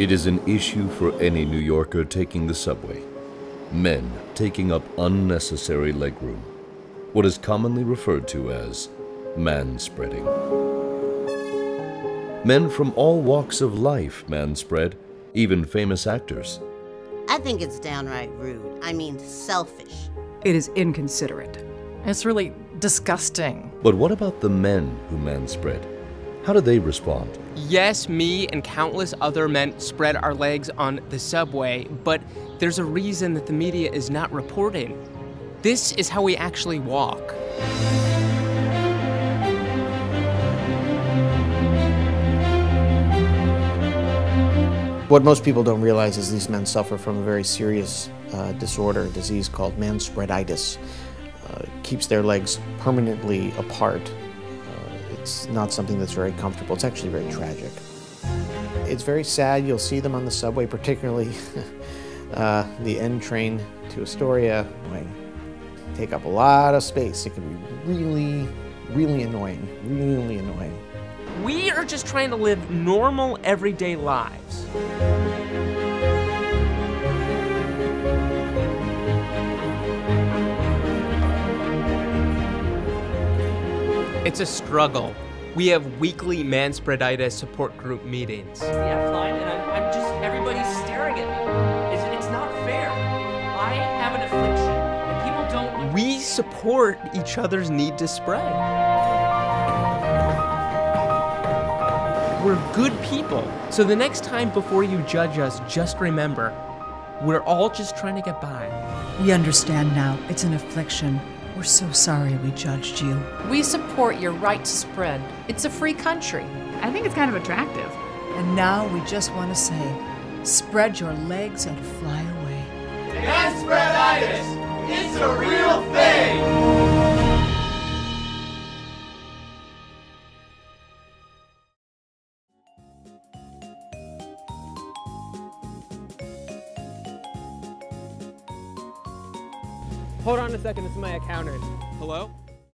It is an issue for any New Yorker taking the subway. Men taking up unnecessary legroom. What is commonly referred to as manspreading. Men from all walks of life manspread, even famous actors. I think it's downright rude. I mean, selfish. It is inconsiderate. It's really disgusting. But what about the men who manspread? How do they respond? Yes, me and countless other men spread our legs on the subway, but there's a reason that the media is not reporting. This is how we actually walk. What most people don't realize is these men suffer from a very serious uh, disorder, a disease called manspreaditis. Uh, keeps their legs permanently apart. It's not something that's very comfortable. It's actually very tragic. It's very sad. You'll see them on the subway, particularly uh, the N train to Astoria. Take up a lot of space. It can be really, really annoying. Really annoying. We are just trying to live normal, everyday lives. It's a struggle. We have weekly manspreaditis support group meetings. Yeah, Clyde, and I'm, I'm just, everybody's staring at me. It's, it's not fair. I have an affliction, and people don't. We support each other's need to spread. We're good people. So the next time before you judge us, just remember we're all just trying to get by. We understand now. It's an affliction. We're so sorry we judged you. We support your right to spread. It's a free country. I think it's kind of attractive. And now we just want to say spread your legs and fly away. Manspreaditis! It's Hold on a second, this is my accountant. Hello?